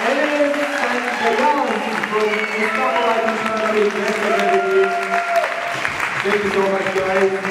And from Thank you so much, guys.